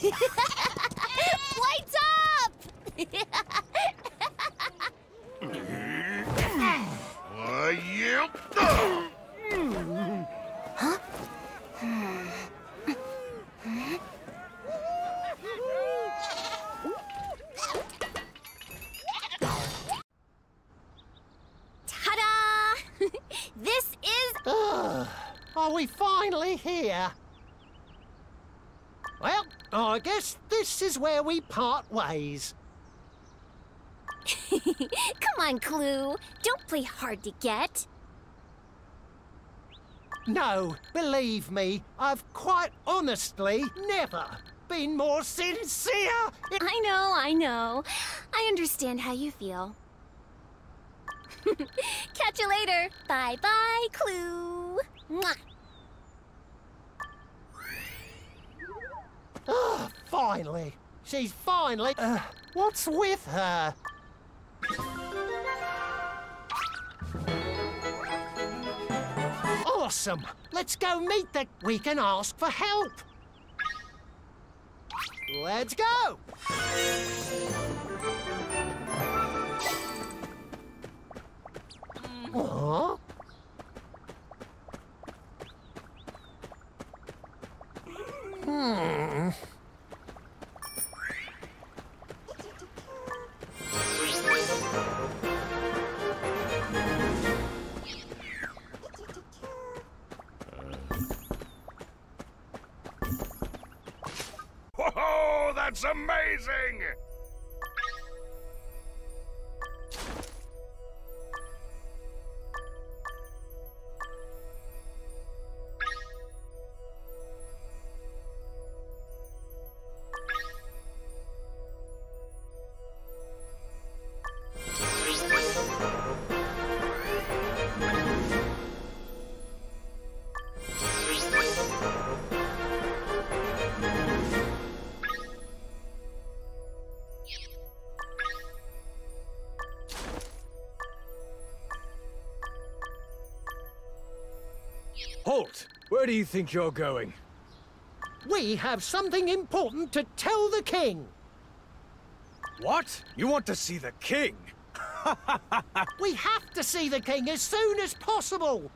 Lights up! Uh, yep. Ta-da! this is... Are we finally here? Well, Oh, I guess this is where we part ways. Come on, Clue. Don't play hard to get. No, believe me, I've quite honestly never been more sincere. in- I know, I know. I understand how you feel. Catch you later. Bye-bye, Clue. Mwah. Ah, finally. She's finally. Uh, what's with her? Awesome. Let's go meet the. We can ask for help. Let's go. Huh? That's amazing! Halt! Where do you think you're going? We have something important to tell the king. What? You want to see the king? We have to see the king as soon as possible.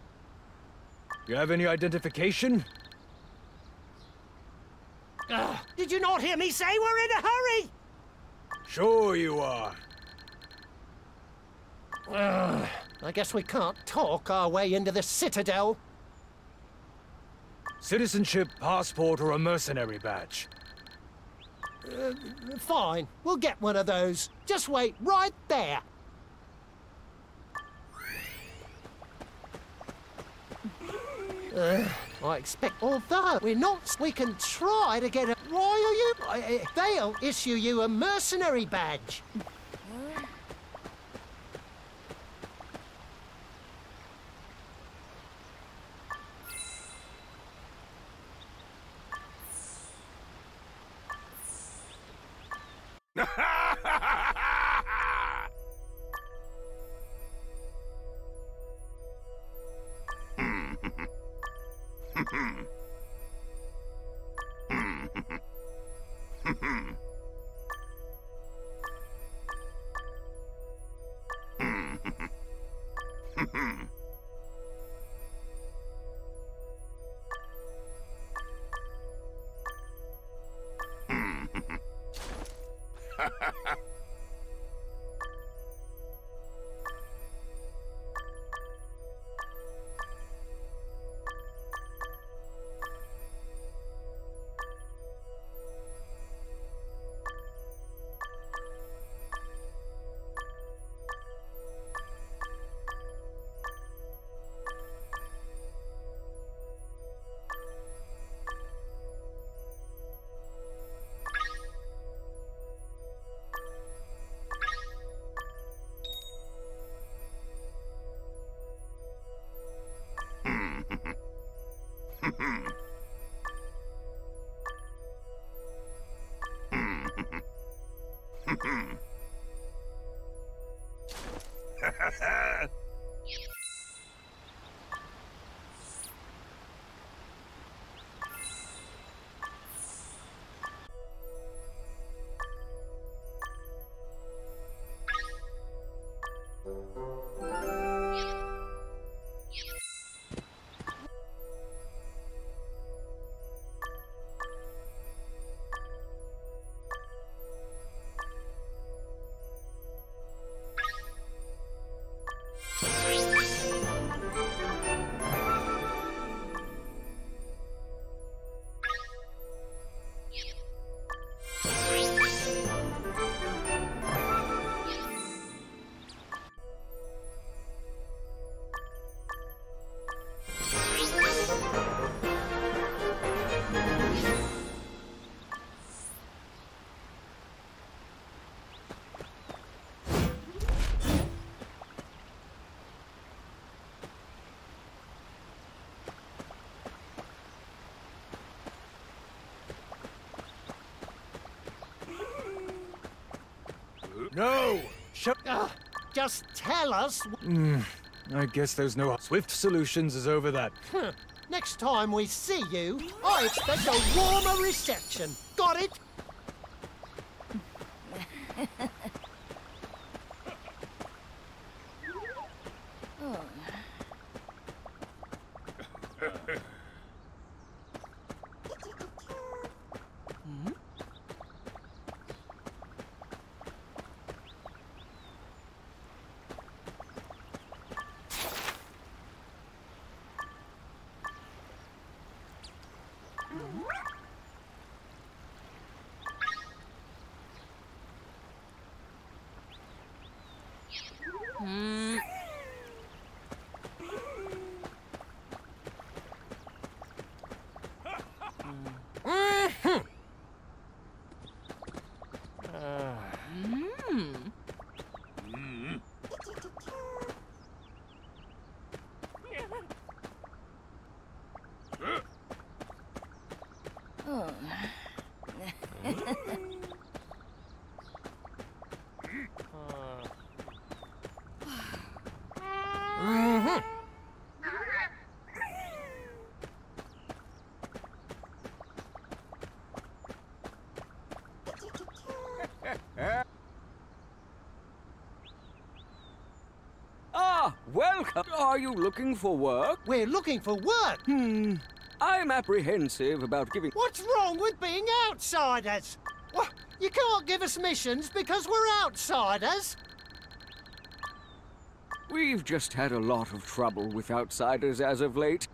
You have any identification? Ugh, did you not hear me say we're in a hurry? Sure you are. Ugh, I guess we can't talk our way into the citadel. Citizenship, passport, or a mercenary badge? Fine, we'll get one of those. Just wait right there. Ugh, I expect, although we're not, we can try to get a. Why are you? uh, They'll issue you a mercenary badge. Ha ha ha! Hmm. No! Shut. Ugh, just tell us. Hmm, I guess there's no swift solutions is over that. Huh. Next time we see you, I expect a warmer reception. Got it? Ah, Are you looking for work? We're looking for work. Hmm. I'm apprehensive about giving. What's wrong with being outsiders? What? You can't give us missions because we're outsiders. We've just had a lot of trouble with outsiders as of late.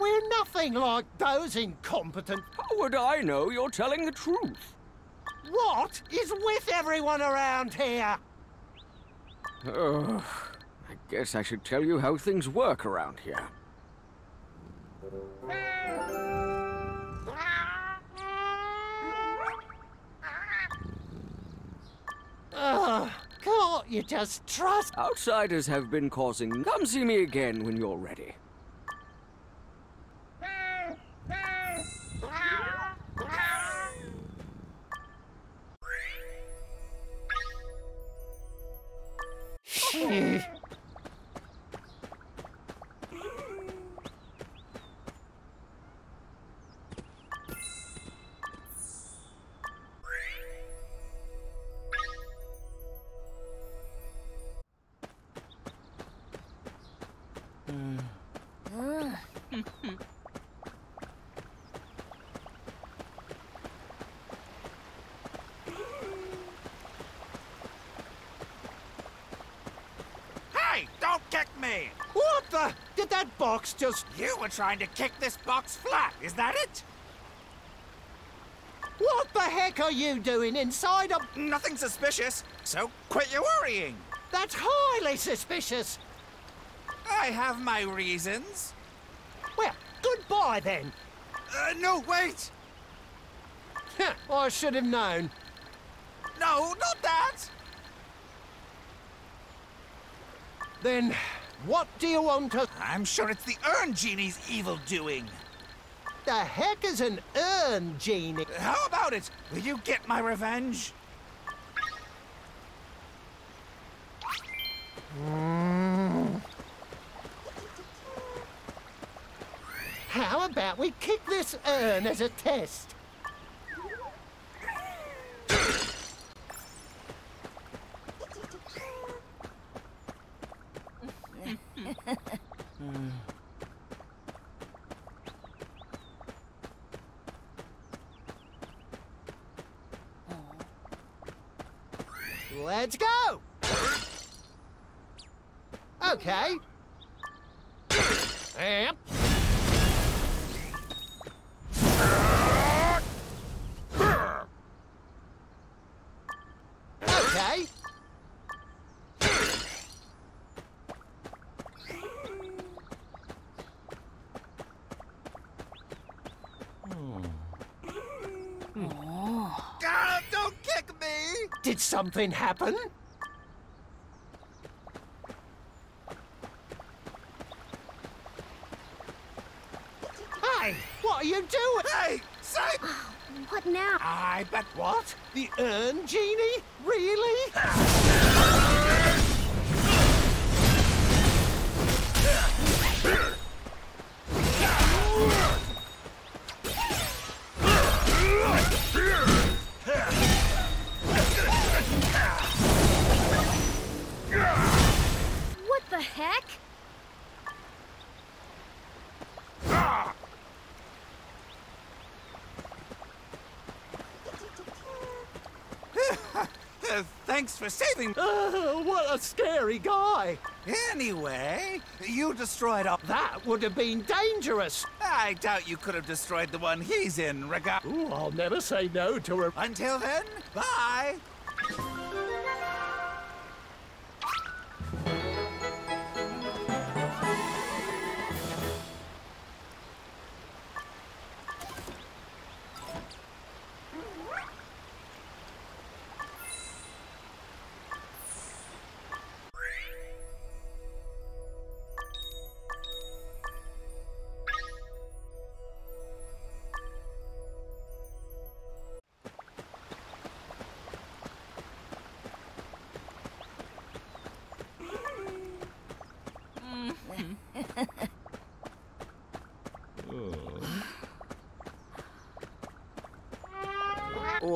We're nothing like those incompetent. How would I know you're telling the truth? What is with everyone around here? Ugh. I guess I should tell you how things work around here. Ugh, can't you just trust? Outsiders have been causing. Come see me again when you're ready. Hey, kick me! What the? Did that box just? You were trying to kick this box flat, is that it? What the heck are you doing inside a? Nothing suspicious, so quit your worrying. That's highly suspicious. I have my reasons. Well, goodbye then. Uh, no, wait! I should have known. No, not that! Then, what do you want to? I'm sure it's the Urn Genie's evil doing. The heck is an urn, Genie? How about it? Will you get my revenge? How about we kick this urn as a test? Let's go! Okay. Yep. Okay. Ah, don't kick me! Did something happen? Hey, what are you doing? Hey, say... Oh, what now? I bet... What? The urn genie? Really? heck? Uh, thanks for saving... Oh, what a scary guy. Anyway, you destroyed up... That would have been dangerous. I doubt you could have destroyed the one he's in, Rega... Ooh, I'll never say no to a... Until then, bye!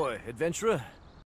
Oi, adventurer.